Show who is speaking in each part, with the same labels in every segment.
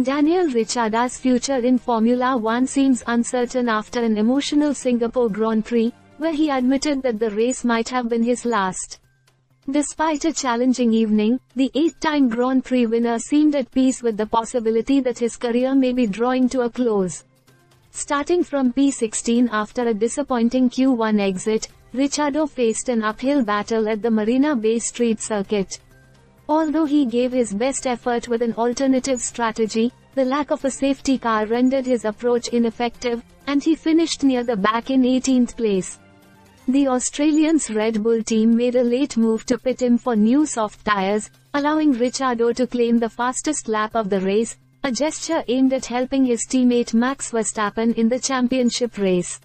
Speaker 1: Daniel Ricciardo's future in Formula One seems uncertain after an emotional Singapore Grand Prix, where he admitted that the race might have been his last. Despite a challenging evening, the eight-time Grand Prix winner seemed at peace with the possibility that his career may be drawing to a close. Starting from P16 after a disappointing Q1 exit, Ricciardo faced an uphill battle at the Marina Bay Street circuit. Although he gave his best effort with an alternative strategy, the lack of a safety car rendered his approach ineffective, and he finished near the back in 18th place. The Australian's Red Bull team made a late move to pit him for new soft tires, allowing Ricciardo to claim the fastest lap of the race, a gesture aimed at helping his teammate Max Verstappen in the championship race.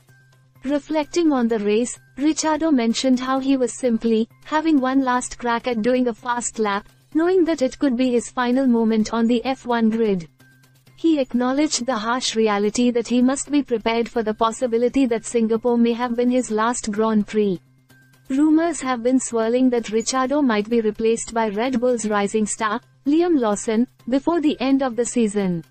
Speaker 1: Reflecting on the race, Ricciardo mentioned how he was simply having one last crack at doing a fast lap, knowing that it could be his final moment on the F1 grid. He acknowledged the harsh reality that he must be prepared for the possibility that Singapore may have been his last Grand Prix. Rumors have been swirling that Ricciardo might be replaced by Red Bull's rising star, Liam Lawson, before the end of the season.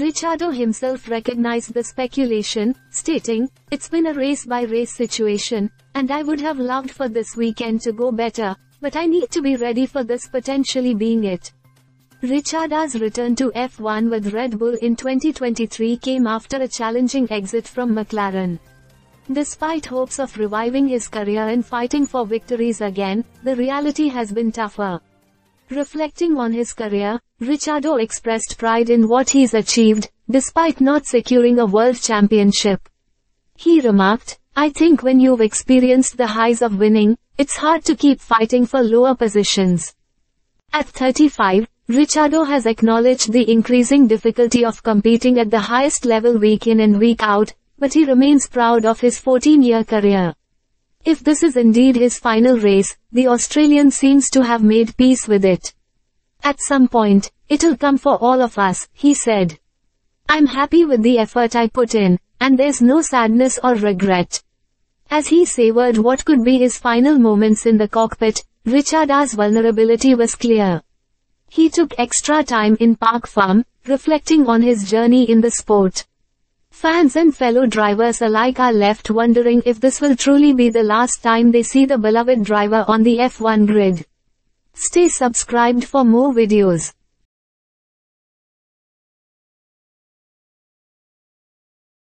Speaker 1: Ricciardo himself recognized the speculation, stating, It's been a race-by-race situation, and I would have loved for this weekend to go better, but I need to be ready for this potentially being it. Ricciardo's return to F1 with Red Bull in 2023 came after a challenging exit from McLaren. Despite hopes of reviving his career and fighting for victories again, the reality has been tougher. Reflecting on his career, Ricciardo expressed pride in what he's achieved, despite not securing a world championship. He remarked, I think when you've experienced the highs of winning, it's hard to keep fighting for lower positions. At 35, Ricciardo has acknowledged the increasing difficulty of competing at the highest level week in and week out, but he remains proud of his 14-year career. If this is indeed his final race, the Australian seems to have made peace with it. At some point, it'll come for all of us, he said. I'm happy with the effort I put in, and there's no sadness or regret. As he savored what could be his final moments in the cockpit, Ricciardo's vulnerability was clear. He took extra time in parc fermé, reflecting on his journey in the sport. Fans and fellow drivers alike are left wondering if this will truly be the last time they see the beloved driver on the F1 grid. Stay subscribed for more videos.